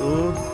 Oops.